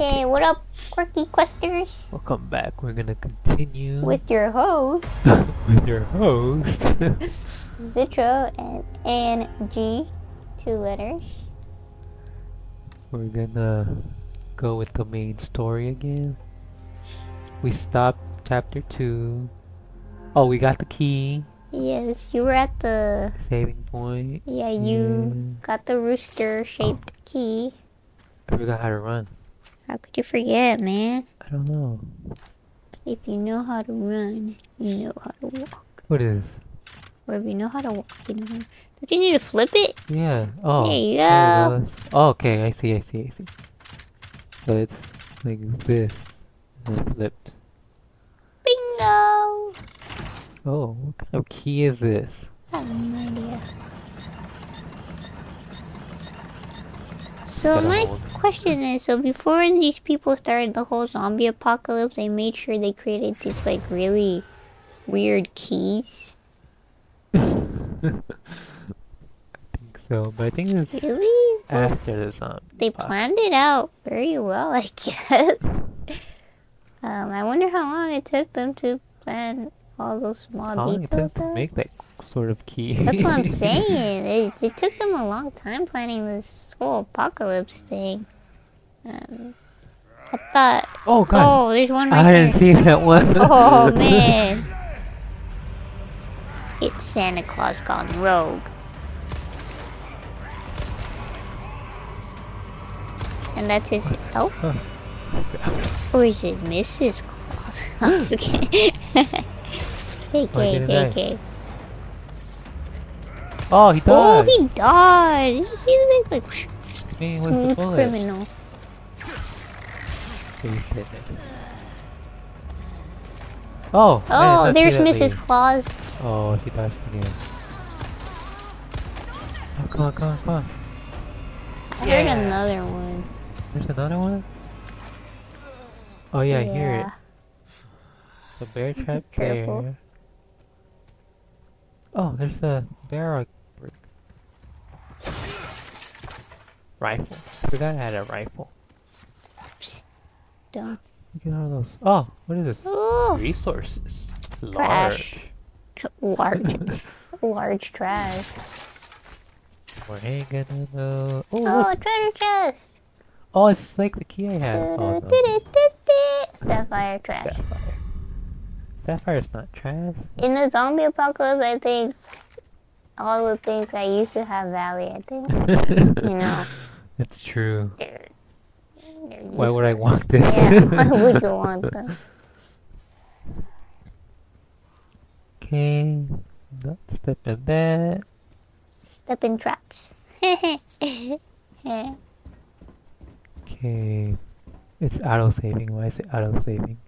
Hey, what up, quirky questers? Welcome back. We're gonna continue With your host, with your host. Zitro and N G, two letters. We're gonna go with the main story again. We stopped chapter two. Oh, we got the key. Yes, you were at the. Saving point. Yeah, you got the rooster shaped key. I forgot how to run. How could you forget, man? I don't know. If you know how to run, you know how to walk. What is? Or if you know how to walk, you know Don't you need to flip it? Yeah. Oh. There you go. Oh, okay. I see. I see. I see. So it's like this, and then flipped. Bingo! Oh, what kind of key is this? I have no idea. So my hold. question is, so before these people started the whole zombie apocalypse, they made sure they created these like really weird keys. I think so, but I think it's Really? after the zombie. They apocalypse. planned it out very well, I guess. Um, I wonder how long it took them to plan all those small How long it details. took to make that sort of key? That's what I'm saying. It, it took them a long time planning this whole apocalypse thing. Um, I thought, oh god, oh, there's one right I didn't see that one. Oh man, it's Santa Claus gone rogue. And that's his. Oh, or is it Mrs. Claus? I'm just kidding. Oh, KK, get it. KK. Oh, he died. Oh, he died. Did you see the big, like, with smooth criminal? Oh. Oh, see there's Mrs. lady. Claus. Oh, she dodged again. Oh, come on, come on, come on. I heard another one. There's another one. Oh yeah, I hear it. The bear trap there. Oh, there's a bear brick. Rifle. Forgot I had a rifle. Dumb. Look at all those. Oh, what is this? Oh, Resources. Trash. Large. large, large trash. We're hanging in the. Oh, Oh, look. treasure chest. oh, it's like the key I had. Oh, no. Sapphire trash. Sapphire. Sapphire's not trash. In the zombie apocalypse, I think all the things I used to have value. I think you know. It's true. They're, they're Why would I want this? Yeah, why would you want them? Okay. Step in that. Step in traps. Yeah. Okay. It's auto saving. Why is it auto saving?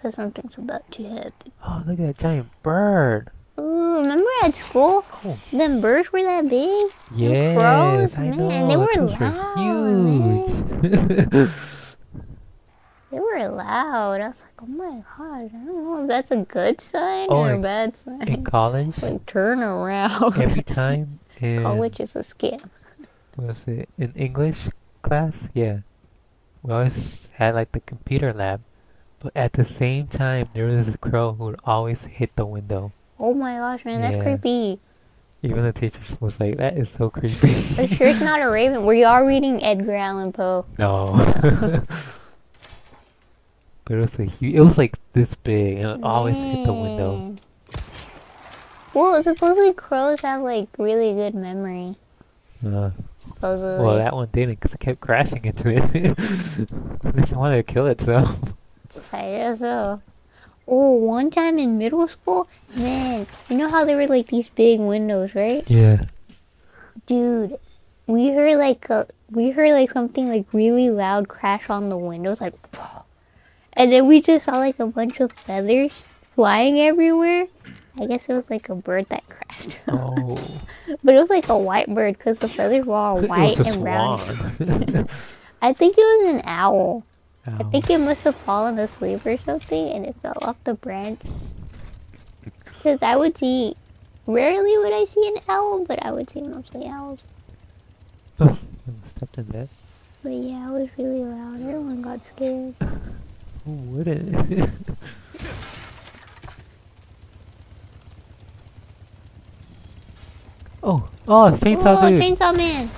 Cause something's about to happen. Oh, look at that giant bird. Remember at school? Oh, Them birds were that big? yes. crows, I man, know. they were loud, huge. They were loud. I was like, oh my god, I don't know if that's a good sign Oh, or a bad sign. in college, like, turn around. every time in College is a scam. was it in English class? Yeah, we always had like the computer lab, but at the same time there was this crow who would always hit the window. Oh my gosh, man, that's Yeah. creepy. Even the teacher was like, "That is so creepy." Are sure it's not a raven? We are reading Edgar Allan Poe. No. but it was a hu- It was like this big, and it always hit the window. Well, supposedly crows have like really good memory. Uh, Supposedly. well, that one didn't, because it kept crashing into it. Least I wanted to kill itself. I guess so. Oh, one time in middle school, man, you know how there were like these big windows, right? Yeah. Dude, we heard like a, we heard like something like really loud crash on the windows, like, and then we just saw like a bunch of feathers flying everywhere. I guess it was like a bird that crashed, Oh. but it was like a white bird because the feathers were all it white was a and brown. swan. I think it was an owl. I think it must have fallen asleep or something and it fell off the branch. Because I would see, rarely would I see an owl, but I would see mostly owls. Oh, stepped in that. But yeah, it was really loud. Everyone got scared. Who wouldn't? oh, oh, Chainsaw oh, Dude. Chainsaw Man!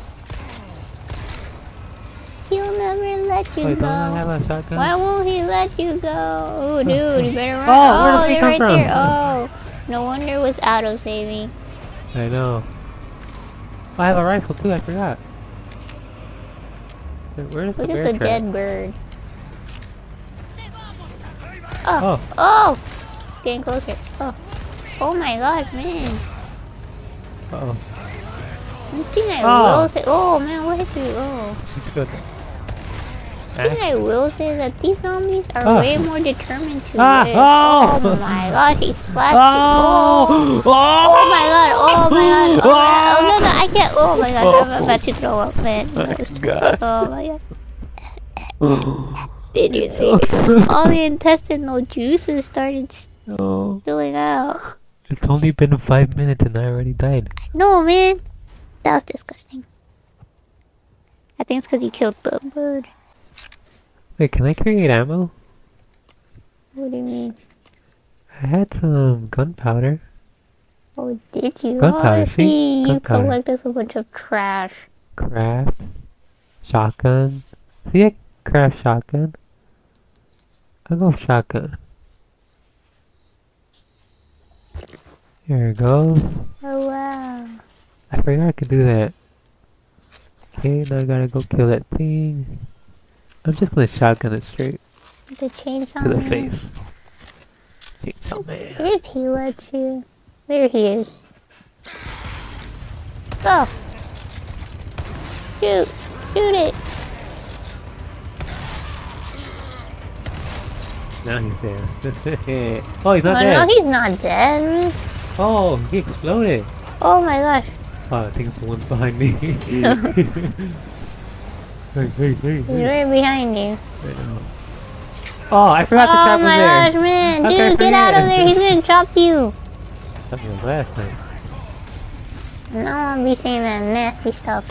He'll never let you Wait, go. I have a shotgun? Why won't he let you go? Oh, dude, you better run. Oh, oh he they're right from? there. Oh, no wonder it was auto saving. I know. Oh, I have a rifle too, I forgot. Wait, Where's Look bear at the trap? dead bird. Oh, Oh, oh, getting closer. Oh, oh my gosh, man. uh oh. One thing I Oh. will oh man, what hit you? Oh, It's good. one thing I will say is that these zombies are Ah. way more determined to Ah, live. oh. Oh my god, he slashed it. Oh. Oh! Oh my god, oh my god, oh my god, oh no, no, I can't, oh my god, I'm Oh. about to throw up, man. God. Oh my god. Did you see? All the intestinal juices started spilling out. It's only been five minutes and I already died. No, man. That was disgusting. I think it's because you killed the bird. Wait, can I create ammo? What do you mean? I had some gunpowder. Oh, did you? Gunpowder, oh, see? see. You Gunpowder. collected a bunch of trash. Craft. Shotgun. See, I craft shotgun. I'll go shotgun. Here it goes. Oh, wow. I forgot I could do that. Okay, now I gotta go kill that thing. I'm just gonna shotgun it straight The chainsaw to the man. face. Chainsaw man. Did he let you? There he is. Go! Shoot! Shoot it! Now he's there. oh, he's Oh not no, dead. he's not dead. Oh, he exploded. Oh my gosh. Oh, I think it's the one behind me. hey, hey, hey, He's right behind you. Oh, I forgot the oh trap was my gosh, man. How Dude, could get out of there. He's gonna chop you. That was last night. And I won't be saying that nasty stuff.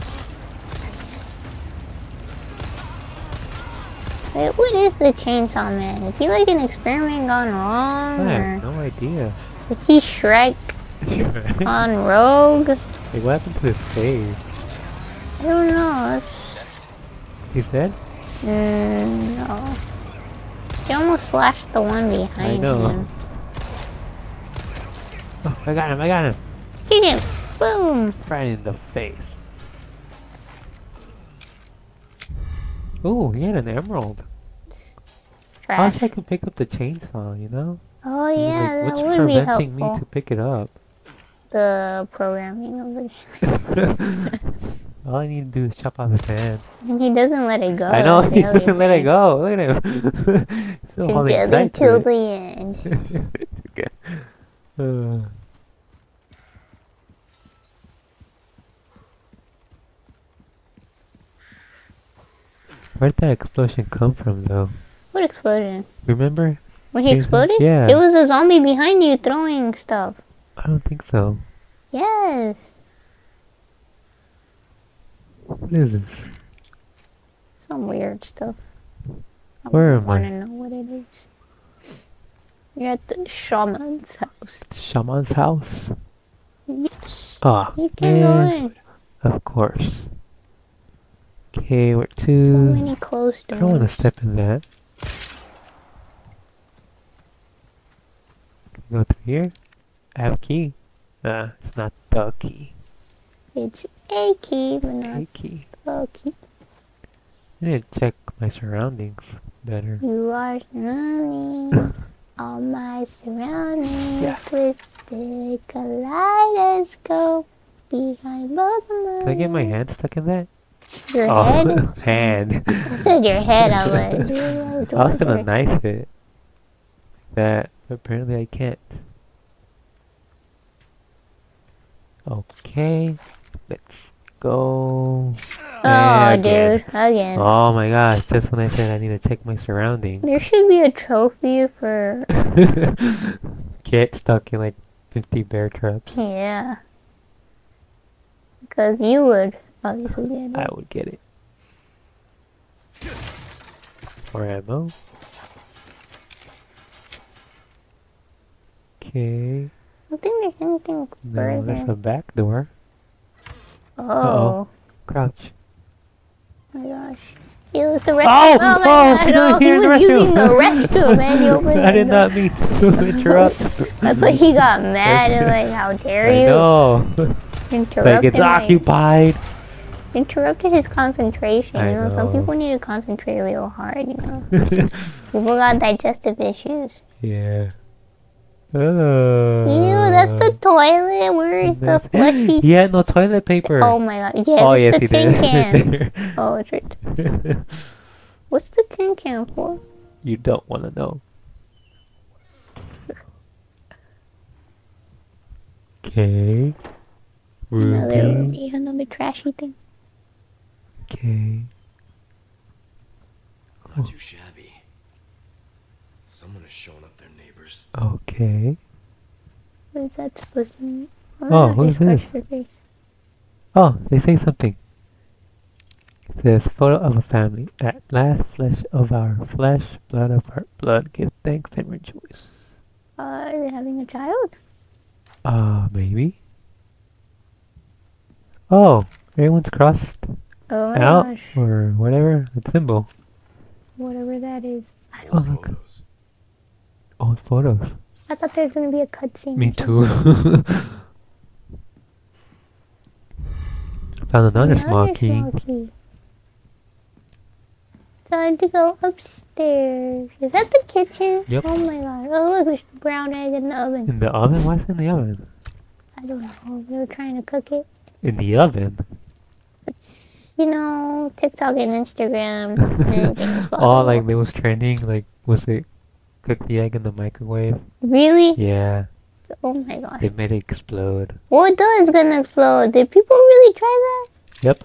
Wait, what is the chainsaw man? Is he like an experiment gone wrong? I have no idea. is he Shrek on Rogue? what happened to his face? I don't know. He's dead? Mm, no. He almost slashed the one behind know. him. Oh, I got him, I got him. Kick him! Boom! Right in the face. Ooh, he had an emerald. I wish I could pick up the chainsaw, you know? Oh Like, yeah, that would be helpful. What's preventing me to pick it up? The programming of it. All I need to do is chop off his hand. He doesn't let it go. I know, he doesn't let it go. Look at him. Still holding Together tight till to the end. it. Uh, Where'd that explosion come from, though? What explosion? Remember? When he exploded? yeah. It was a zombie behind you throwing stuff. I don't think so. Yes. What is this? Some weird stuff. I Where am I? I want to know what it is. You're at the shaman's house. Shaman's house? Yes. Ah, You can go man. in. Of course. Okay, where So many closed doors. I don't want to step in that. Go through here. I have a key. Nah, it's not the key. It's a key, but not A key. I need to check my surroundings better. You are surrounding all my surroundings Yeah. with the kaleidoscope behind both of my Can I get my hand stuck in that? Your oh, head? hand. I said your head. I was like, I was gonna knife it. Like that, apparently I can't. Okay, let's go. Oh, Again. dude, again. Oh my gosh, just when I said I need to check my surroundings. There should be a trophy for Get stuck in like 50 bear traps. yeah. Because you would obviously get I would get it. More ammo. Okay. I think there's anything No, there's a back door. Oh, Uh-oh. Crouch. Oh my gosh. He was the oh! restroom. Oh! my Oh, god. Oh, he hear the was using the restroom. restroom and he opened I did door. not mean to interrupt. That's why he got mad and like, how dare I you? know. Interrupted, like it's my- occupied. interrupted his concentration. I you know, some people need to concentrate real hard, you know. people got digestive issues. yeah. Oh. Ew, that's the toilet. Where is the That's- flushy? He had no toilet paper. Oh my god. Yes, oh yes, the he tin did. can. oh, it's right. What's the tin can for? you don't want to know. Okay. Another, Ruby. yeah, another trashy thing. Okay. Not too shabby. Someone has shown up their neighbors. Okay. What is that supposed to mean? Oh, who's this? Oh, they say something. It says, photo of a family. At last, flesh of our flesh, blood of our blood. Give thanks and rejoice. Uh, are they having a child? Uh, maybe. Oh, everyone's crossed Oh out gosh. or whatever. The symbol. Whatever that is. I Oh, don't look. Photos. Old photos. I thought there was gonna be a cutscene. Me too. Found another small key. small key. Time to go upstairs. Is that the kitchen? Yep. Oh my god. Oh look, there's brown egg in the oven. In the oven? Why's it in the oven? I don't know. They were trying to cook it. In the oven? You know, TikTok and Instagram. is Oh, like they was trending. Like, was it cook the egg in the microwave? Really? Yeah, Oh my gosh. they made it explode. What does gonna explode? Did people really try that? Yep.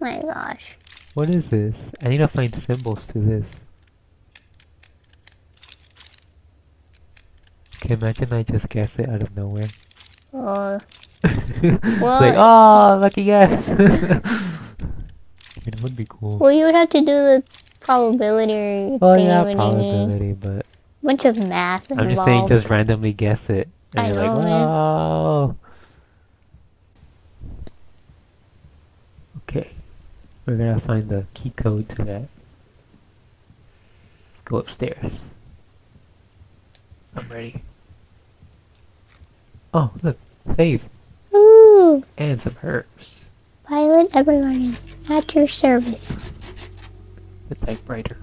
My gosh. What is this? I need to find symbols to this. Okay, imagine I just guess it out of nowhere. Oh, uh, It's Well- like, oh, lucky guess. it would be cool. well, you would have to do the probability Oh thing yeah, it, probability, but bunch of math I'm just saying, just randomly guess it. And I you're like, know, man. wow. Okay, we're gonna find the key code to that. Let's go upstairs. I'm ready. Oh, look, save Ooh, and some herbs. Violet Evergarden, at your service. The typewriter.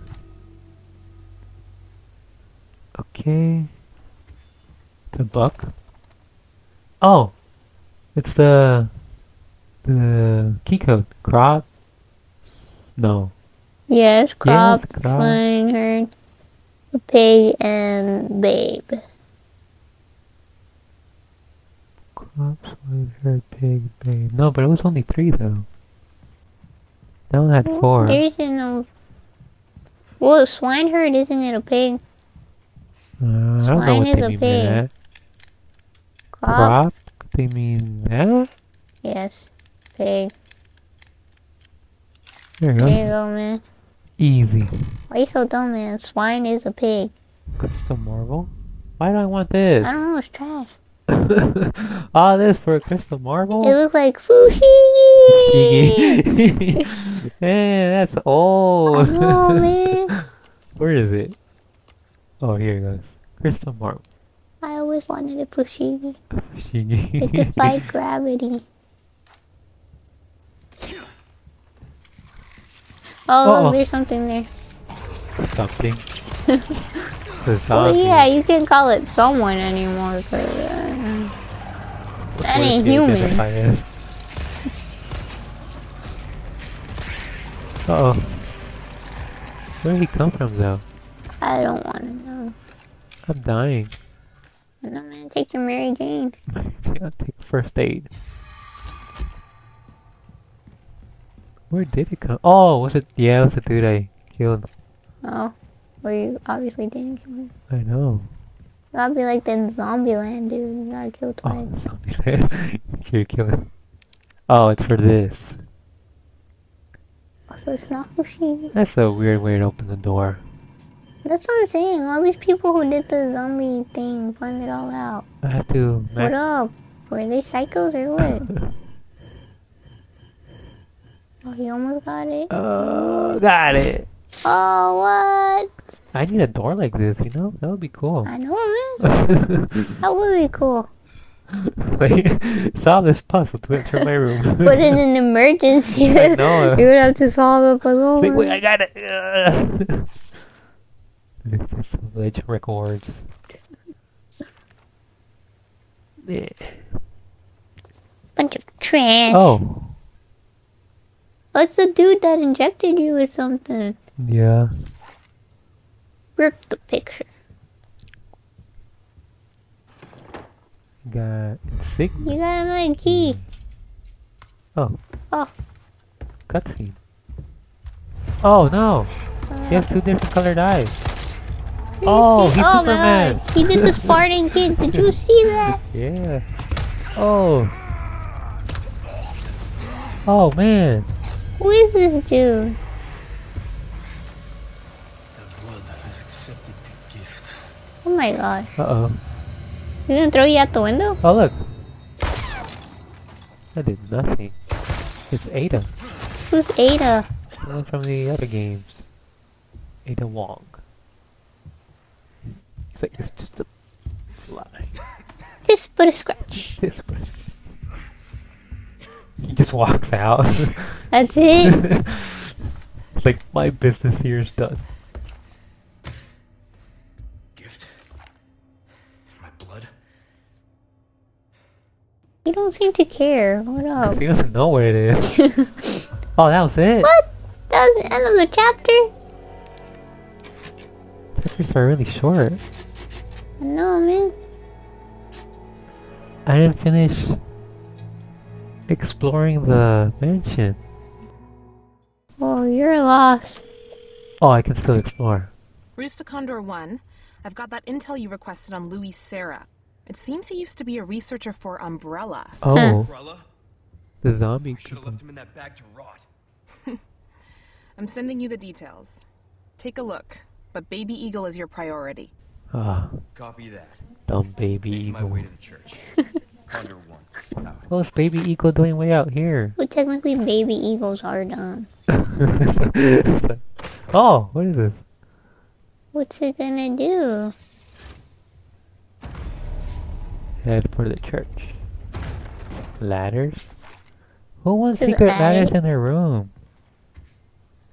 Okay. The buck. Oh, it's the the key code. Crop. No. Yes, crop, crop. swine, herd, a pig, and babe. Crop, swine, herd, pig, babe. No, but it was only three though. That one had four. There isn't no. Well, swineherd isn't it a pig? Uh, I don't know swine what is they a mean by pig. that. Crop. Crop? They mean that? Yes, pig. There you There go. you go, man. Easy. Why you so dumb, man? Swine is a pig. Crystal marble? Why do I want this? I don't know. It's trash. All this for a crystal marble? It looks like fushigi. Man, that's old. Know, man. Where is it? Oh, here it goes. Crystal marble. I always wanted a fushigi. Shiggy. It could fight gravity. Oh, Uh-oh. look, there's something there. Something. Oh yeah, you can't call it someone anymore. 'cause, uh, that ain't human. Uh oh. Where did he come from though? I don't want to know. I'm dying. I'm gonna take your Mary Jane. I'll take first aid. Where did it come? Oh, was it? Yeah, it was the dude I killed. Oh, well you obviously didn't kill him. I know. That'd be like the zombie land, dude. You gotta oh, kill Oh, zombie land. You're killing. Oh, it's for this. Oh, so it's not Hoshino. That's a weird way to open the door. That's what I'm saying. All these people who did the zombie thing planned it all out. I have to. What up? Were they psychos or what? oh, he almost got it. oh, got it. Oh, what? I need a door like this. You know, that would be cool. I know, man. That would be cool. like, solve this puzzle to enter my room. But in an emergency, I know. you would have to solve. It's like, wait, I got it. This is legend records. Bunch of trash. Oh, What's the dude that injected you with something? yeah. Rip the picture. Got sick. You got another key. Oh. Oh. Cutscene. Oh no! Uh, He has two different colored eyes. Oh, he's oh Superman. God. He did the Spartan kick. Did you see that? Yeah. Oh. Oh man. Who is this dude? The blood has accepted the gift. Oh my god. Uh oh. He's gonna throw you out the window? Oh look. That did nothing. It's Ada. Who's Ada? From the other games. Ada Wong. It's like it's just a fly. Just put a scratch. This person. He just walks out. That's it? it's like my business here is done. Gift? My blood? You don't seem to care. What up? He doesn't know where it is. oh, that was it. What? That was the end of the chapter? Chapters are really short. I know, man. I didn't finish exploring the mansion. Oh, you're lost. Oh, I can still explore. Rooster Condor 1, I've got that intel you requested on Luis Sera. It seems he used to be a researcher for Umbrella. Oh, Umbrella? the zombie should have left him in that bag to rot. I'm sending you the details. Take a look, but Baby Eagle is your priority. Ah, Copy that. dumb baby Making my way to the church. Condor 1. Out. What's baby eagle doing way out here? Well, technically, baby eagles are done. It's like- it's like- oh, what is this? What's it gonna do? Head for the church. Ladders? Who wants To secret ladders in their room?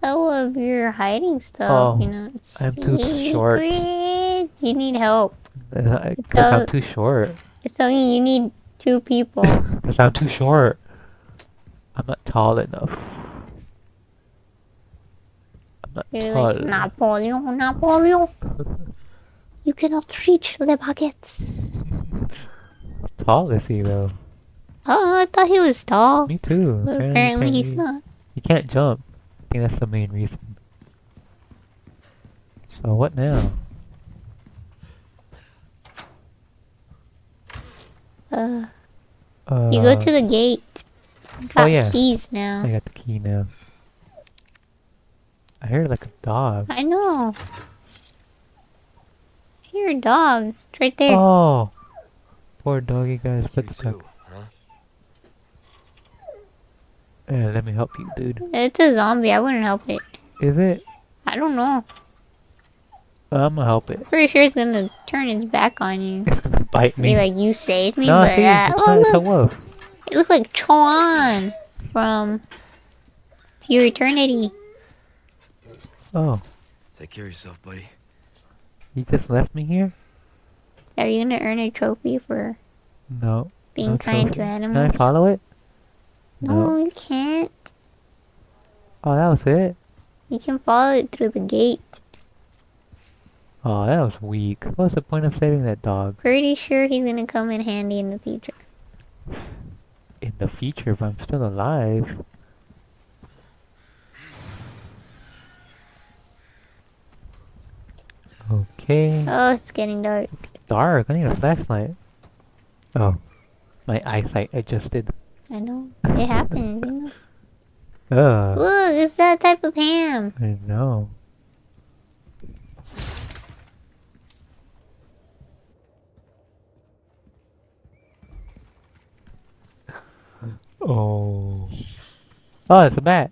Oh, if you're hiding stuff, Oh, you know. I'm too short. You need help. Because I'm Uh, too short. It's telling you need two people. Because I'm too short. I'm not tall enough. I'm not You're tall. like, Napoleon, Napoleon. You cannot reach the baguettes. How tall is he though? Oh, I thought he was tall. Me too. But you apparently he's not. You can't jump. I think that's the main reason. So what now? Uh, Uh, you go to the gate. You got yeah. keys now. I got the key now. I hear like a dog. I know. Hear a dog. It's right there. Oh, poor doggy guys. You the huh? Yeah, let me help you, dude. It's a zombie. I wouldn't help it. Is it? I don't know. I'm gonna help it. Pretty sure it's gonna turn its back on you. It's gonna bite me. Be like, you saved me, no, but see, uh, it's, oh, a, it's a wolf. it looks like Chuan from Your Eternity. Oh, Take care of yourself, buddy. he just left me here? Are you gonna earn a trophy for No. being no kind to trophy. Can I follow it? No, you can't. Oh, that was it? You can follow it through the gate. Oh, that was weak. What's the point of saving that dog? Pretty sure he's gonna come in handy in the future. In the future, if I'm still alive. Okay. Oh, it's getting dark. It's dark. I need a flashlight. Oh. My eyesight adjusted. I know. It happens, you know. Ugh. Look, it's that type of ham. I know. Oh. Oh, it's a bat.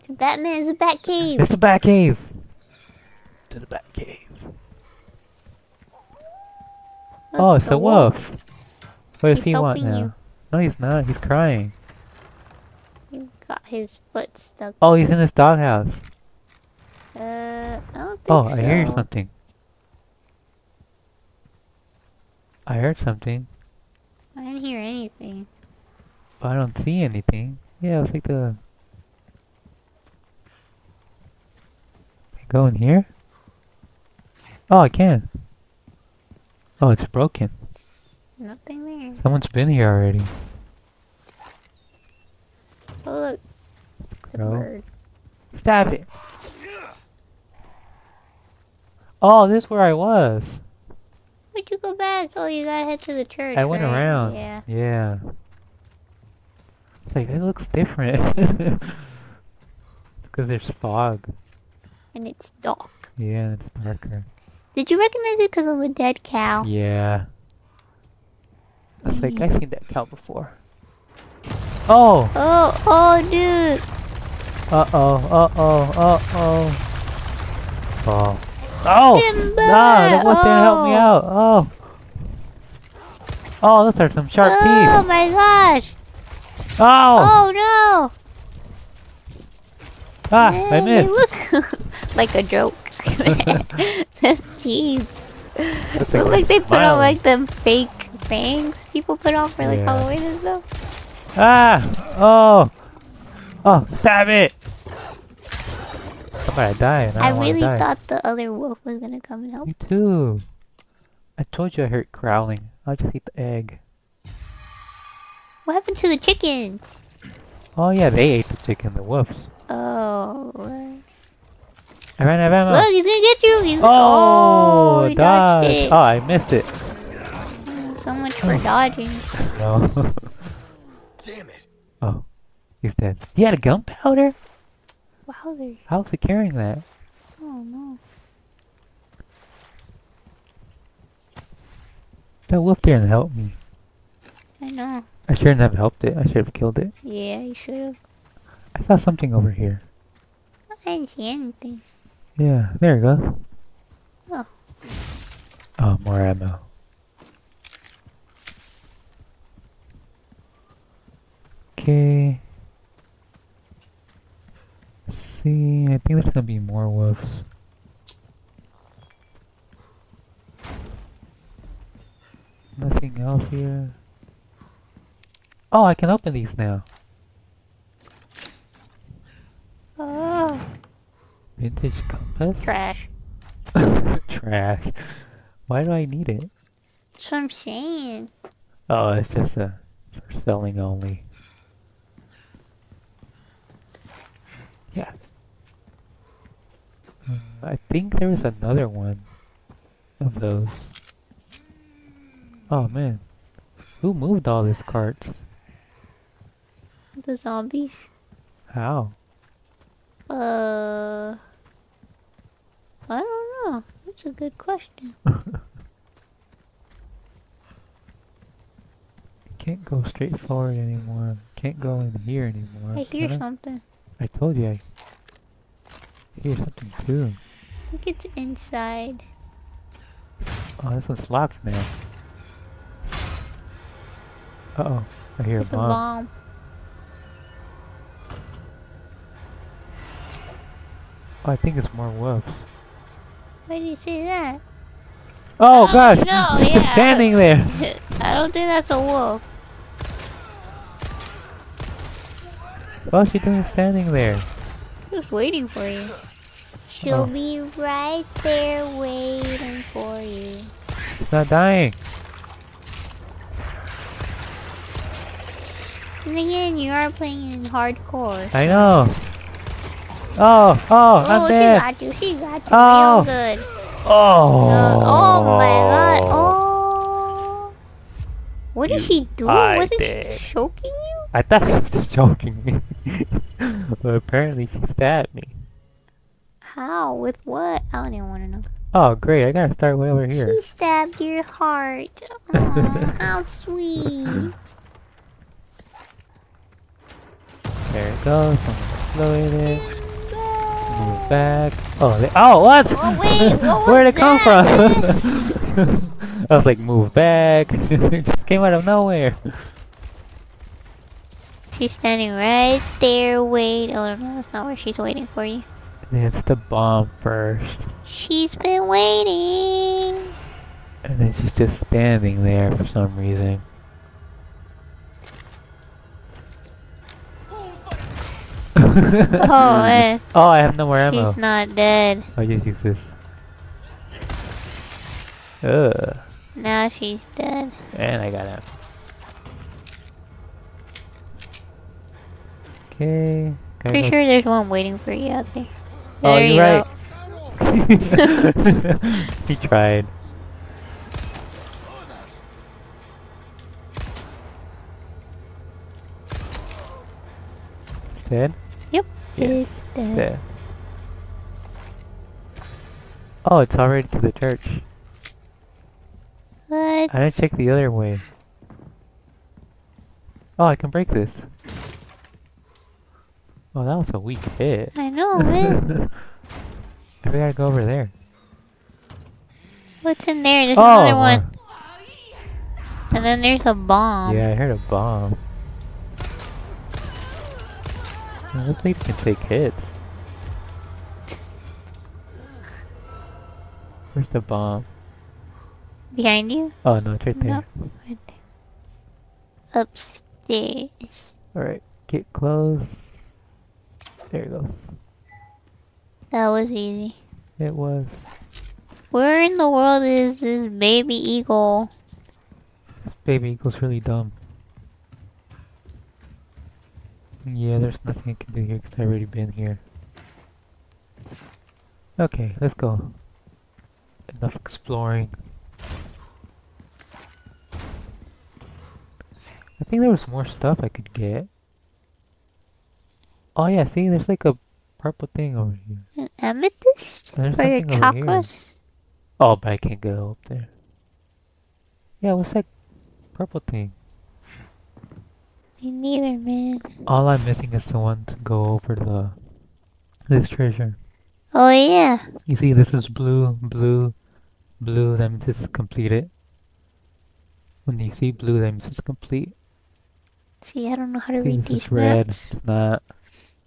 It's a Batman. It's a Bat Cave. It's a bat cave. To the bat cave. Oh, it's a wolf. What does he want now? you. No, he's not. He's crying. He got his foot stuck. Oh, he's in his doghouse. Uh, I don't think Oh, so. I hear something. I heard something, I didn't hear anything. I don't see anything. Yeah, let's take the. Can I go in here? Oh, I can. Oh, it's broken. Nothing there. Someone's been here already. Oh, look. The bird. Stab it. Oh, this is where I was. Where'd you go back? Oh, you gotta head to the church. I went right? around. Yeah. Yeah. It's like, it looks different. Because there's fog. And it's dark. Yeah, it's darker. Did you recognize it because of a dead cow? Yeah. I was like, I've seen that cow before. Oh! Oh, oh, dude. Uh oh, uh oh, uh oh. Oh. Oh! Timber! Nah, that was there help me Oh. out. Oh. Oh, those are some sharp oh teeth. Oh my gosh. Oh! Oh, no. Ah, I Man, they missed. look like a joke. Jeez. Looks Look like they put on like them fake fangs people put on for like Yeah. Halloween and stuff. Ah! Oh! Oh, stab it! I'm gonna die and I, I don't really die. thought the other wolf was gonna come and help. Me too. I told you I heard growling. I'll just eat the egg. What happened to the chickens? Oh yeah, they ate the chicken, the wolves. Oh, right. I ran out of ammo. Look, he's gonna get you. He's oh, oh, he dodged dodge. it. Oh, I missed it. Mm, so much for dodging. No. Damn it. oh, he's dead. He had a gunpowder? Wowzer. How was he carrying that? Oh no. That wolf didn't help me. I know. I shouldn't have helped it. I should have killed it. Yeah, you should have. I saw something over here. I didn't see anything. Yeah, there you go. Oh. Oh, more ammo. Okay. See, I think there's gonna be more wolves. Nothing else here. Oh, I can open these now. Oh, Vintage compass? trash. Trash. Why do I need it? That's what I'm saying. Oh, it's just a for selling only. Yeah. I think there was another one of those. Oh man. Who moved all these carts? The zombies. How? Uh, I don't know. That's a good question. Can't go straight forward anymore. Can't go in here anymore. I hear I? something. I told you I hear something too. I think it's inside. Oh, this one's locked now. Uh oh, I hear a It's a bomb. Oh, I think it's more wolves. Why do you say that? Oh, Oh, gosh, no, it's yeah. standing there. I don't think that's a wolf. What's she doing standing there? Just waiting for you. She'll Oh. be right there waiting for you. It's not dying. And again, you are playing in hardcore. I know. Oh, oh, I'm oh, dead. she got you. She got you Oh. real good. Oh. Uh, oh my god. Oh. What is You she doing? Wasn't did. she choking you? I thought she was just joking me. but apparently she stabbed me. How? With what? I don't even want to know. Oh, great. I gotta start way over here. She stabbed your heart. Aw, how sweet. There it goes. I'm gonna it. Move back. Oh, they, oh, what? Oh, wait, what Where'd it come from? I was like, move back. it just came out of nowhere. She's standing right there. Wait. Oh, no, that's not where she's waiting for you. It's the bomb first. She's been waiting. And then she's just standing there for some reason. Oh, eh. oh, I have no more ammo. She's not dead. I'll just use this. Ugh. Now she's dead. And I got ammo. Okay. Pretty go- sure there's one waiting for you out there. Oh, There you you're go. right. he tried. Dead? Yes. It's dead. Oh, it's already to the church. What? I didn't check the other way. Oh, I can break this. Oh, that was a weak hit. I know, man. I gotta go over there. What's in there? There's oh, another one. And then there's a bomb. Yeah, I heard a bomb. Like you can take hits. Where's the bomb? Behind you? Oh no, it's right there. Nope. Upstairs. Alright, get close. There it goes. That was easy. It was. Where in the world is this baby eagle? This baby eagle's really dumb. Yeah, there's nothing I can do here because I've already been here. Okay, let's go. Enough exploring. I think there was more stuff I could get. Oh yeah, see, there's like a purple thing over here. An amethyst? There's For your something over here. chakras? Oh, but I can't go up there. Yeah, what's that purple thing? Me neither, man. All I'm missing is the one to go over the this treasure. Oh, yeah. You see, this is blue, blue, blue. That means it's completed. When you see blue, that means it's complete. See, I don't know how to See, read this these red. maps. It's not.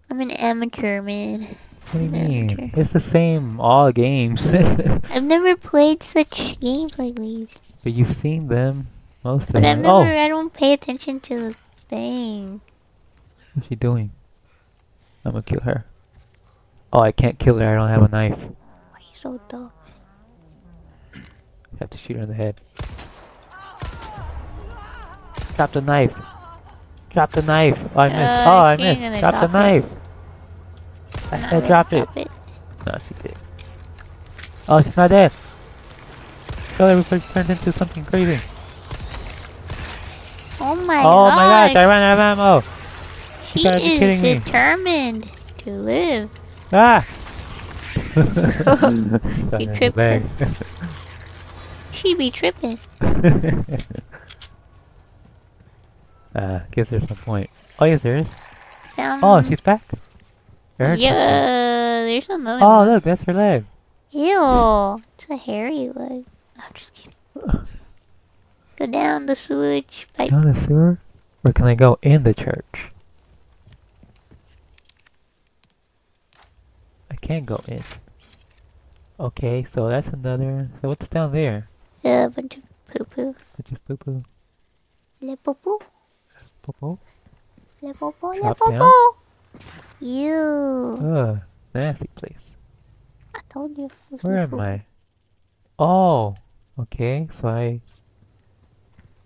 I'm an amateur, man. What do you mean? Amateur. It's the same all games. I've never played such games like these. but you've seen them, most of But I've them. never, Oh, I don't pay attention to thing. what's she doing? I'm gonna kill her. Oh, I can't kill her. I don't have a knife. Why are you so dumb? I have to shoot her in the head. Drop the knife. Drop the knife. Oh, I missed. Uh, oh, I missed. gonna Drop the it. knife. I Not said drop it. drop it. No, she did. Oh, she's not dead. Oh, everybody turned into something crazy. Oh my god. oh gosh. my gosh, I ran out of ammo. She is kidding me. determined to live. Ah! You tripped She be tripping. uh, guess there's no point. Oh, yes, there is. Down. Oh, she's back. I heard something. yeah, there's another Oh, one. look, that's her leg. Ew, it's a hairy leg. I'm just kidding. Go down the sewage pipe. Down the sewer? Or can I go in the church? I can't go in. Okay, so that's another. So what's down there? A bunch of poo poo. Such as poo poo. Le poo poo. Poo poo. Le poo poo. Le poo-poo! You. Ugh, nasty place. I told you. Where am I? Oh, okay, so I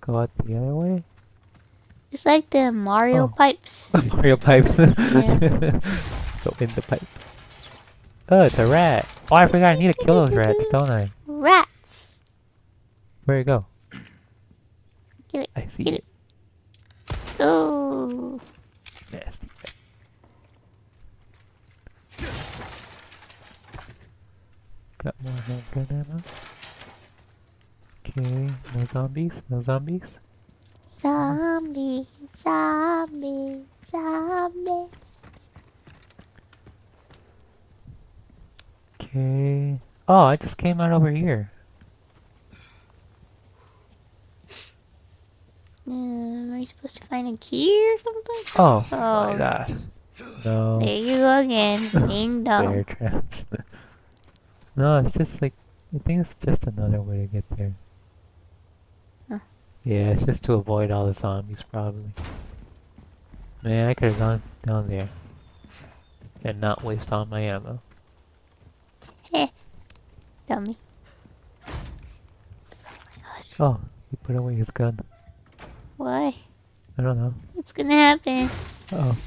go out the other way. It's like the Mario Oh. pipes. Mario pipes. Yeah. go in the pipe. Oh, it's a rat. Oh, I forgot I need to kill those rats, don't I? Rats. Where'd it go? Get it, I see get it. it. Oh. Nasty. Got more handgun ammo. Okay, no zombies, no zombies. Zombie, zombie, zombie. Okay. Oh, I just came out over here. Uh, are you supposed to find a key or something? Oh, Oh. my god. No. There you go again. Ding Bear dong. traps. no, it's just like I think it's just another way to get there. Yeah, it's just to avoid all the zombies probably. Man, I could have gone down there and not waste all my ammo. Heh. Dummy. Oh, he put away his gun. Why? I don't know. What's gonna happen? Oh.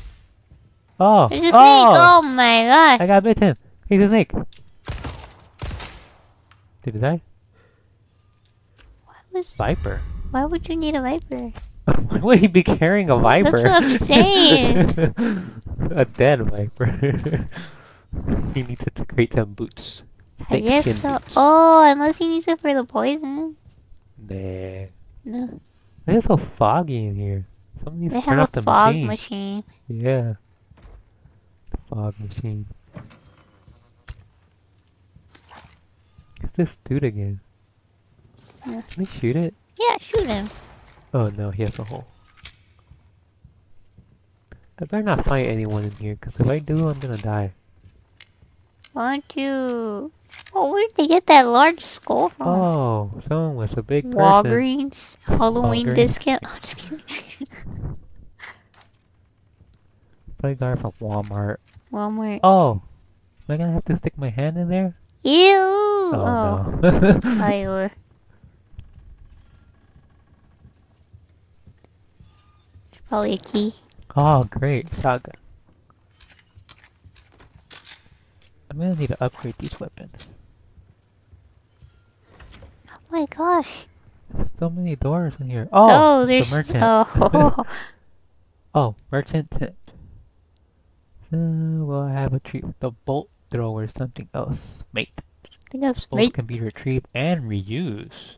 Oh! There's a snake! oh! Oh my god! I got bitten! He's a snake! Did he die? Viper. Why would you need a viper? Why would he be carrying a viper? That's what I'm saying. a dead viper. he needs it to create some boots. I guess skin so. boots. Oh, unless he needs it for the poison. Nah. No. It's so foggy in here. Someone needs They to turn have off a the fog machine. machine. Yeah. The fog machine. It's this dude again. Yeah. Can we shoot it? Yeah, shoot him. Oh no, he has a hole. I better not fight anyone in here, because if I do, I'm gonna die. Don't you... Oh, where'd they get that large skull from? Oh, someone was a big person. Walgreens. Halloween Walgreens. discount. I'm just kidding. Probably got it from Walmart. Walmart. Oh! Am I gonna have to stick my hand in there? Ew! Oh, Oh, no. I were. Probably a key. oh, great. Shotgun. I'm gonna need to upgrade these weapons. Oh my gosh. There's so many doors in here. Oh! Oh, there's. the merchant. Oh. Oh, merchant tip. So, well, I have a treat with the bolt thrower or something else. Mate. I think I've Bolts mate. can be retrieved and reused.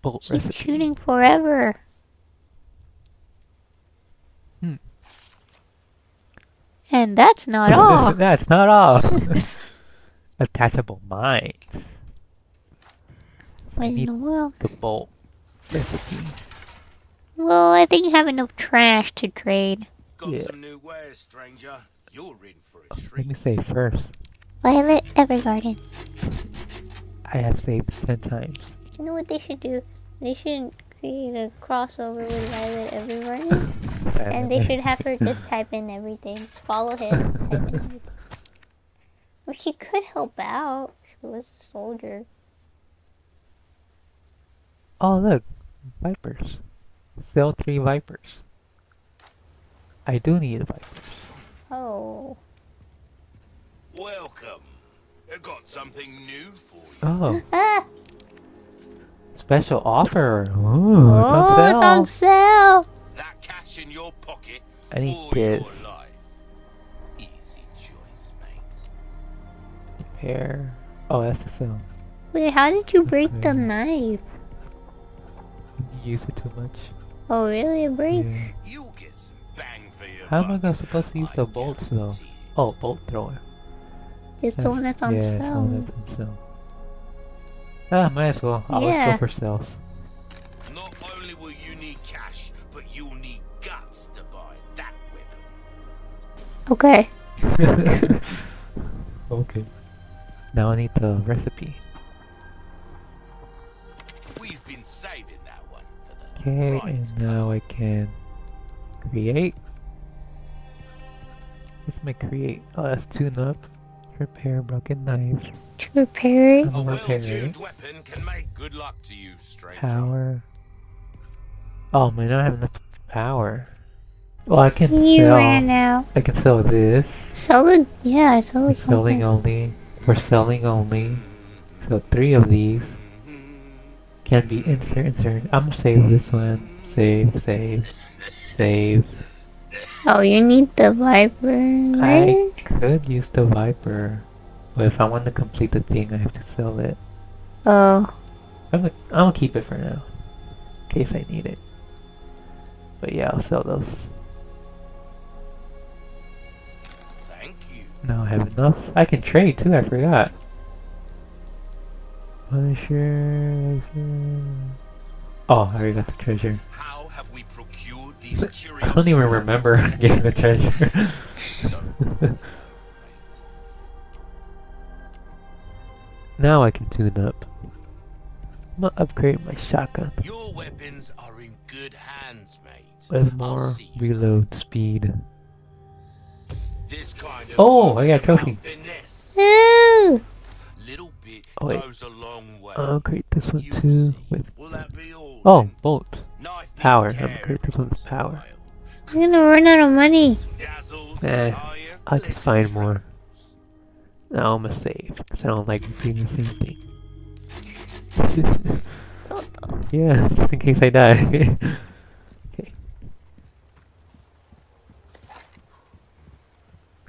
Bolt Keep recipe. shooting forever. Hmm. And that's not all. That's not all. Attachable mines. what in the world? the bolt recipe. Well, I think you have enough trash to trade. Got Yeah. some new wares, stranger. You're in for a Let treat. me say first. Violet Evergarden. I have saved ten times. You know what they should do? They should create a crossover with Violet Evergarden. and they should have her just type in everything. Just follow him. type in everything. Well, she could help out. She was a soldier. Oh look, vipers. Sell three vipers. I do need vipers. Oh. Welcome. I got something new for you. Oh, Ah! Special offer. Ooh, it's on oh, sale. it's on sale. That cash in your pocket I need or your this. life. Easy choice, mate. Pair. Oh, that's the sale. Wait, how did you break the knife? You use it too much. Oh, really? It breaks? Yeah. You'll get some bang for your How am I gonna supposed to use the bolts though? it. Oh, bolt thrower. It's the one that's on yeah, it's the one that's on sale. Ah, might as well. I'll always Yeah. go for sales. Not only will you need cash, but you'll need guts to buy that weapon. Okay. okay. Now I need the recipe. We've been saving that one for the Okay, right and now I can create. What's my create? Oh, that's tune up. Repair broken knives. To repair it? A a repair. well-tuned weapon can make good luck to you, stranger. Power. Oh man, I don't have enough power. Well, I can You sell. ran out. I can sell this. Sell it? Yeah, I sell it. selling only. For selling only. So three of these can be insert insert. I'm gonna save this one. Save, save, save. Oh, you need the Viper, I could use the Viper. But if I want to complete the thing, I have to sell it. Oh, I'm gonna, I'm gonna keep it for now. In case I need it. But yeah, I'll sell those. Thank you. Now I have enough. I can trade too, I forgot. Punisher. Oh, I already got the treasure. How I don't even remember getting the treasure. now I can tune up. I'm gonna upgrade my shotgun Your weapons are in good hands, mate. with more reload speed. This kind of Oh, I got a is trophy. Ooh. Little bit Oh, wait. goes a long way. I'll upgrade this one too with Will that be all? oh then? Bolt. Knife needs power. care Upgrade this one with every once in a power. I'm gonna run out of money. Eh. I'll just find more. Now I'm gonna save because I don't like doing the same thing. yeah, just in case I die. okay.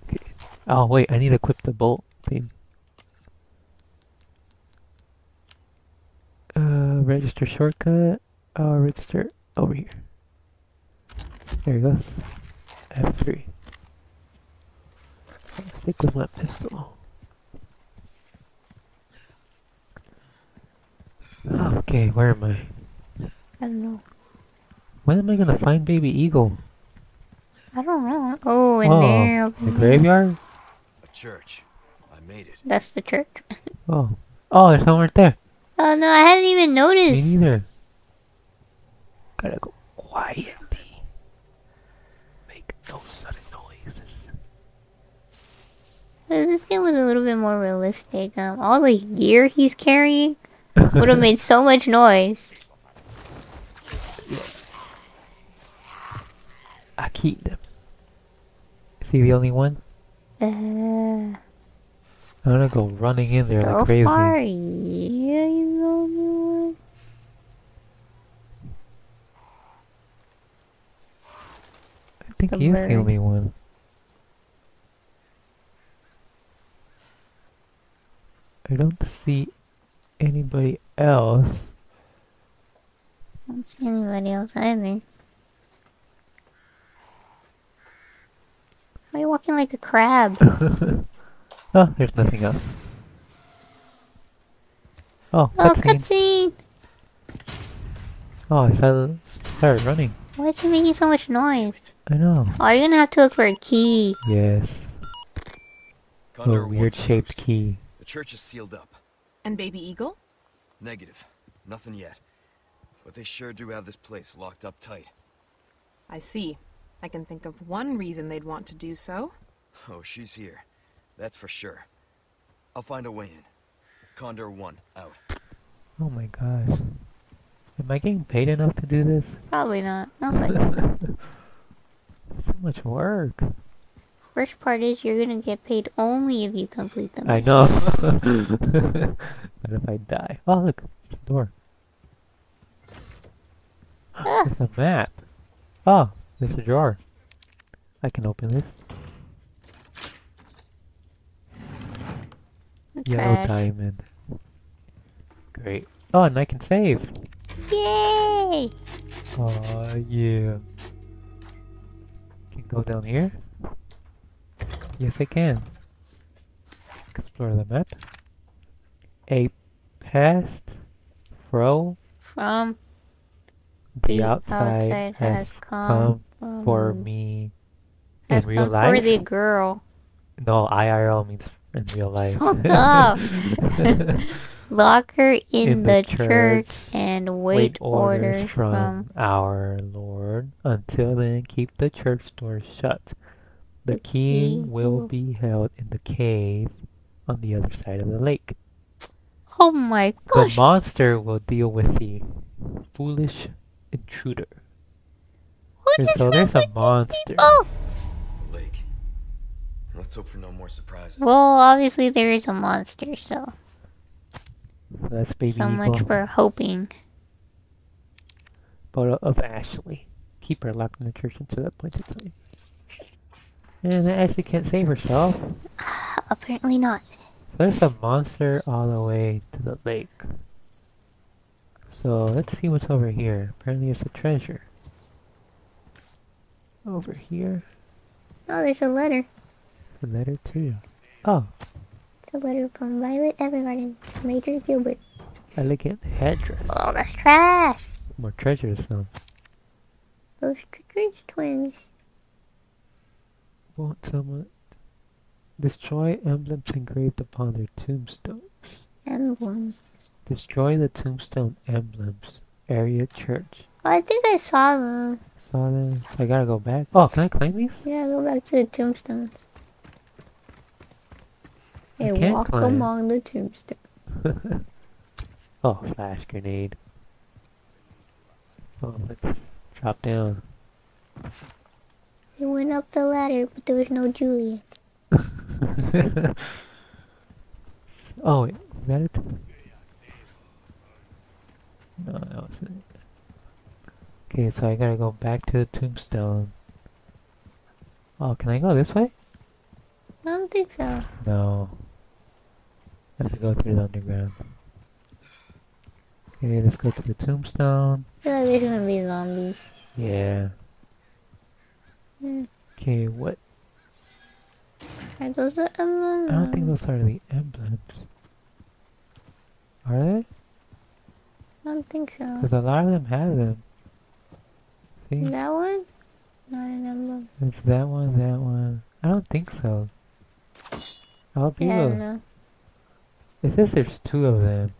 Okay. Oh wait, I need to equip the bolt thing. Uh, register shortcut. Uh, register over here. There he goes. F3. I think with my pistol. Okay, where am I? I don't know. When am I gonna find baby eagle? I don't know. Oh, in oh, there. the graveyard? A church. I made it. That's the church. Oh. Oh, there's one right there. Oh no, I hadn't even noticed. Me noticed. neither. Gotta go quietly. Make no sudden noises. This game was a little bit more realistic. Um, all the gear he's carrying would have made so much noise. I keep them. Is he the only one? Uh, I'm gonna go running in there so like crazy. far, yeah, he's the only one. I think The he is the only one. I don't see anybody else. I don't see anybody else either. Why are you walking like a crab? Oh, there's nothing else. Oh, Oh, cutscene. cutscene! Oh, I started, started running. Why is he making so much noise? I know. Oh, you're gonna have to look for a key. Yes. Condor A weird shaped first. key. The church is sealed up. And Baby Eagle? Negative. Nothing yet. But they sure do have this place locked up tight. I see. I can think of one reason they'd want to do so. Oh, she's here. That's for sure. I'll find a way in. Condor 1, out. Oh my gosh. Am I getting paid enough to do this? Probably not. No, so much work. Worst part is you're gonna get paid only if you complete them. I know. but if I die. Oh, look. There's a door. Ah. There's a map. Oh, there's a drawer. I can open this. Yellow diamond. Great. Oh, and I can save. Yay! Oh, yeah. Can go down here? Yes, I can. Explore the map. A past fro From the outside, has come, from- for me in has real life. For the girl. No, IRL means in real life. Shut up. Lock her in, In the, the church, church, and wait, orders from, from our Lord. Until then, keep the church doors shut. The, The key, key will will- be held in the cave on the other side of the lake. Oh my gosh! The monster will deal with the foolish intruder. What so there's a monster. people? Lake. Let's hope for no more surprises. Well, obviously there is a monster, so So that's baby so eagle. much for hoping. photo of Ashley. Keep her locked in the church until that appointed time. And Ashley can't save herself. Apparently not. There's a monster all the way to the lake. So let's see what's over here. Apparently it's a treasure. Over here. Oh, there's a letter. A letter too. Oh, a letter from Violet Evergarden, Major Gilbert. elegant headdress. Oh, that's trash. More treasures though. Those Trickers twins. Want someone destroy emblems engraved upon their tombstones. Emblems. Destroy the tombstone emblems. Area church. Oh, I think I saw them. Saw them. I gotta go back. Oh, can I claim these? Yeah, go back to the tombstones. Hey, walk climb. among the tombstones. Oh, flash grenade. Oh, let's drop down. We went up the ladder, but there was no Juliet. oh, wait, is that it? No, that wasn't it. Okay, so I gotta go back to the tombstone. Oh, can I go this way? I don't think so. No. To go through the underground. Okay, let's go to the tombstone. I feel like there's gonna be zombies. Yeah. Okay, what? Are those the emblems? I don't think those are the emblems. Are they? I don't think so. Because a lot of them have them. See? That one? Not an emblem. It's that one, that one. I don't think so. I'll be Yeah, I able. don't know. It says there's two of them.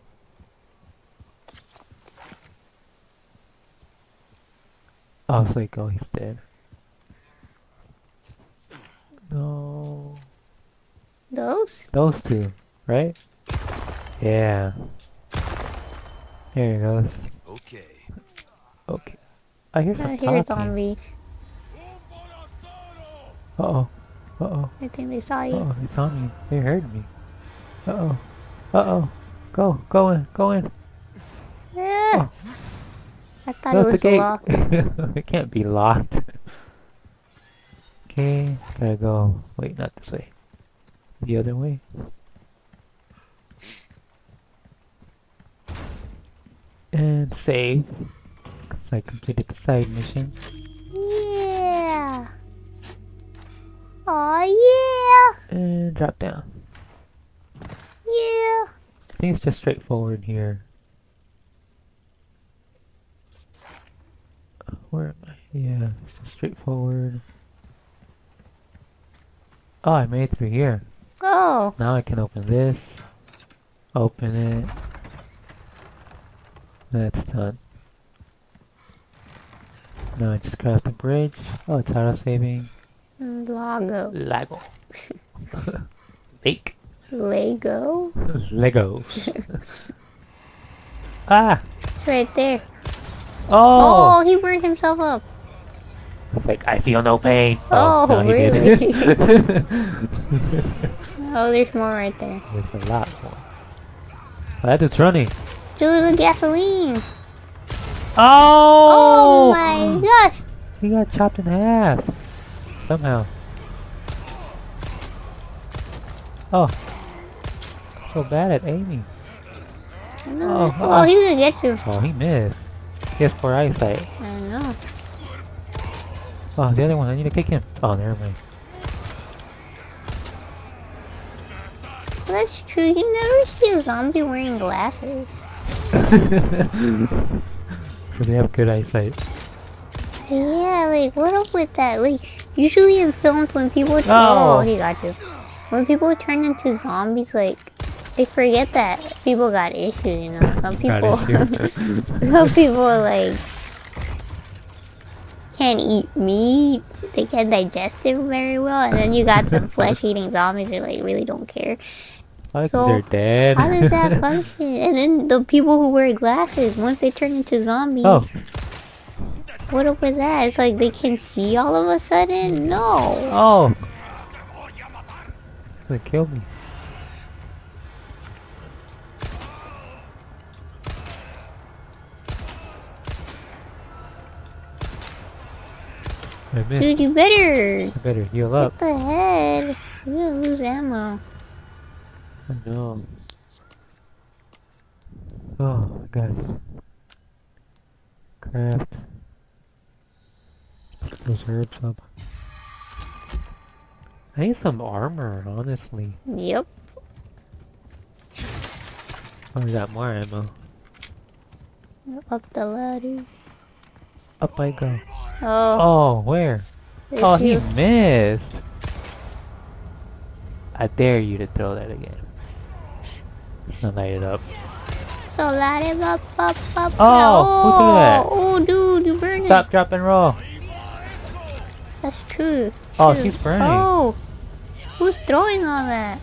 Oh, it's like, oh, he's dead. No. Those? Those two, right? Yeah. There he goes. Okay. Okay. I hear some I hear talking. zombies. Uh oh. Uh oh. I think they saw Uh you. oh. They saw me. They heard me. Uh oh. Uh oh. Go. Go in. Go in. Yeah. I thought Close it the was gate. locked. it can't be locked. okay. Gotta go. Wait, not this way. The other way. And save. Because I completed the side mission. Yeah. Oh yeah. And drop down. Yeah. I think it's just straightforward here. Where am I? Yeah, it's just straightforward. Oh, I made it through here. Oh. Now I can open this. Open it. That's done. Now I just cross the bridge. Oh, it's auto saving. Lago. Lago. Lake. Lego. Legos. ah! It's right there. Oh! Oh, he burned himself up. It's like, I feel no pain. Oh, no, he really? Oh, there's more right there. There's a lot more. Oh, that dude's running. Dude, the gasoline. Oh! Oh my gosh. He got chopped in half. Somehow. Oh. So bad at aiming. Oh, oh. oh, he was gonna get you. Oh, he missed. He has poor eyesight. I know. Oh, the other one. I need to kick him. Oh, never mind. Well, that's true. You never see a zombie wearing glasses. So they have good eyesight. Yeah, like, what up with that? Like, usually in films, when people. Oh. Oh, he got you. When people turn into zombies, like, they forget that people got issues, you know? Some people. Some people, like. Can't eat meat. They can't digest it very well. And then you got some flesh eating zombies that, like, really don't care. 'cause So, they're dead. How does that function? And then the people who wear glasses, once they turn into zombies, oh, what up with that? It's like they can see all of a sudden? No. oh. It's gonna kill me. I missed. Dude, you better I better heal up. What the heck? We're gonna lose ammo. I know. Oh my god. Craft. Put those herbs up. I need some armor, honestly. Yep. Oh, we got more ammo. Up the ladder. Up I go. Oh, Oh, where? Oh, he you. missed. I dare you to throw that again. I'll light it up. So light it up, up, up. Oh, who threw that? Oh, oh, dude, you burned it. Stop, it. drop, and roll. That's true. Oh, she's burning. Oh, who's throwing all that?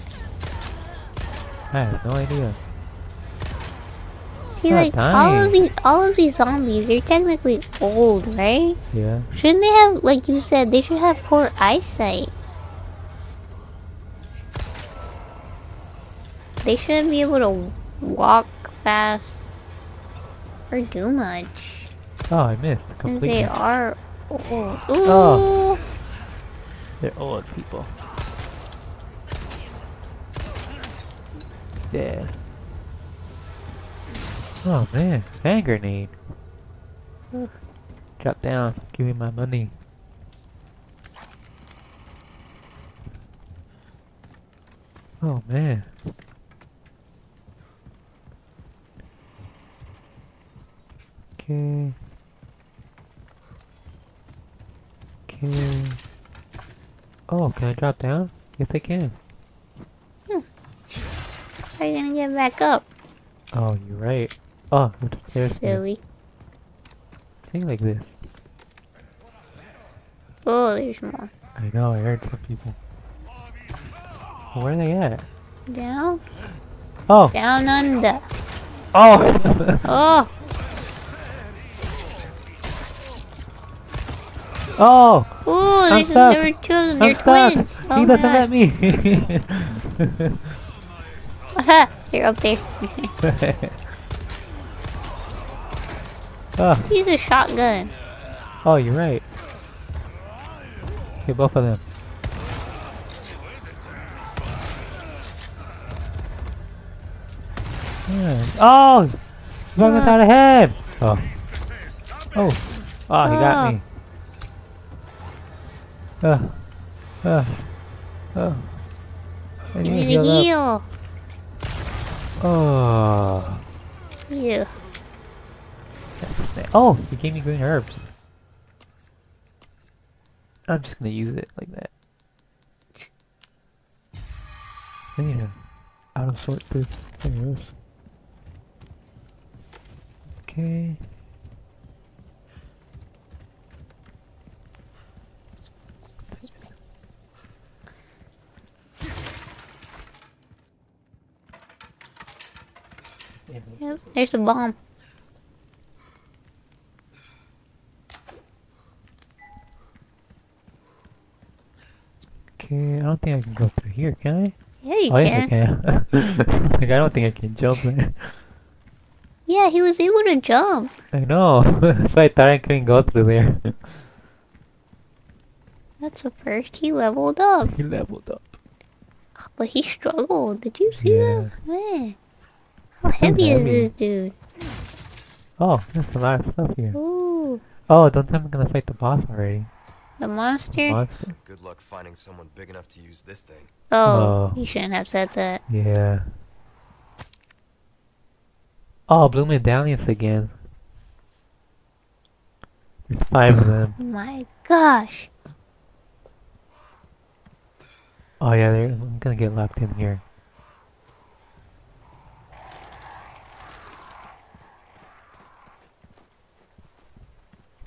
I have no idea. See, like all of these, all of these zombies, they're technically old, right? Yeah. Shouldn't they have, like you said, they should have poor eyesight? They shouldn't be able to walk fast or do much. Oh, I missed completely. they are old. Oh. Ooh. Oh. They're old people. Yeah. Oh man, hand grenade. Drop down. Give me my money. Oh man. Okay. Okay. Oh, can I drop down? Yes, I can. Hmm. How are you gonna get back up? Oh, you're right. Oh, there. Silly. Thing like this. Oh, there's more. I know, I heard some people. Where are they at? Down, Oh! down under. Oh! Oh, oh! oh, I'm there's stuck. there were two them. I'm They're stuck! twins. Oh he doesn't my let me! God. They're up there. Ah. oh, Use a shotgun. oh, you're right. Okay, both of them. Yeah. Oh! Running What? without a head! Oh. Oh. Oh, he got Oh. me. Uh. Uh. Oh. I need to to heal heal. Oh. Yeah. Oh, he gave me green herbs. I'm just gonna use it like that. I need to auto sort this. It goes. Okay. There's a bomb. Okay, I don't think I can go through here, can I? Yeah, you oh, can. yes, I can. like, I don't think I can jump there. Yeah, he was able to jump. I know. That's why I thought I couldn't go through there. That's the first he leveled up. he leveled up. But he struggled. Did you see Yeah. that? Man. How heavy is this dude? Oh, there's a lot of stuff here. Ooh. Oh, don't tell me I'm gonna fight the boss already. The monster? Monster? Good luck finding someone big enough to use this thing. Oh, Oh. you shouldn't have said that. Yeah. Oh, blue medallions again. There's five of them. Oh my gosh. Oh yeah, I'm gonna get locked in here.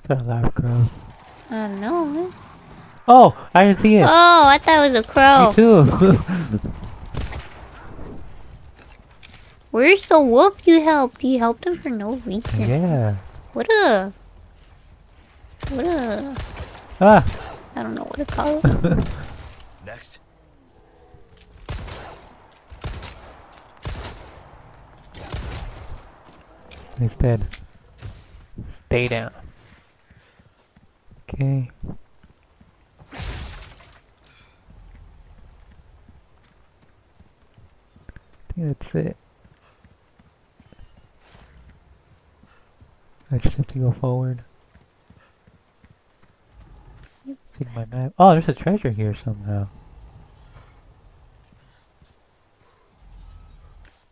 Is that a lot of crows? I don't know. man. Oh, I didn't see it. Oh, I thought it was a crow. Me too. Where's the wolf you helped? You helped him for no reason. yeah. What a... What a... Ah. I don't know what to call it. Next. Instead, stay down. Okay. I think that's it. I just have to go forward. Take my knife. Oh, there's a treasure here somehow.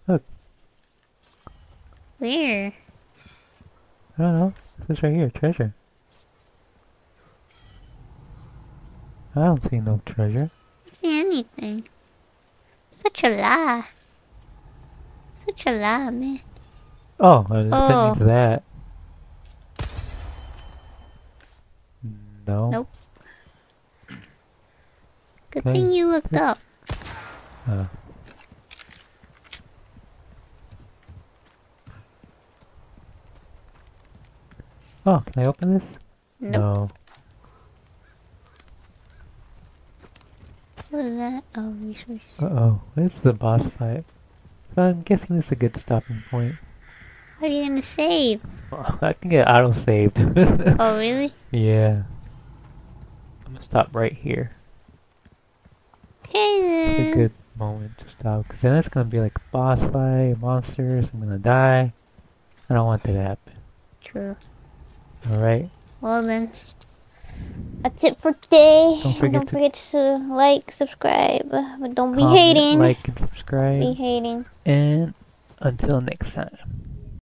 Look. Where? I don't know. This right here, treasure. I don't see no treasure. don't see anything. Such a lie. Such a lie, man. Oh, I just Oh. that means that. No. Nope. Good thing you looked up. Uh. Oh, can I open this? Nope. No. What was that? Oh, resources. Uh oh. This is a boss fight. So I'm guessing this is a good stopping point. How are you gonna save? Oh, I can get auto saved. Oh, really? yeah. I'm gonna stop right here. Okay It's a good moment to stop because then it's gonna be like a boss fight, monsters. I'm gonna die. I don't want that to happen. True. All right. Well then, that's it for today. Don't forget don't to- forget to like, subscribe, but don't be hating. like, and subscribe. Be hating. And until next time.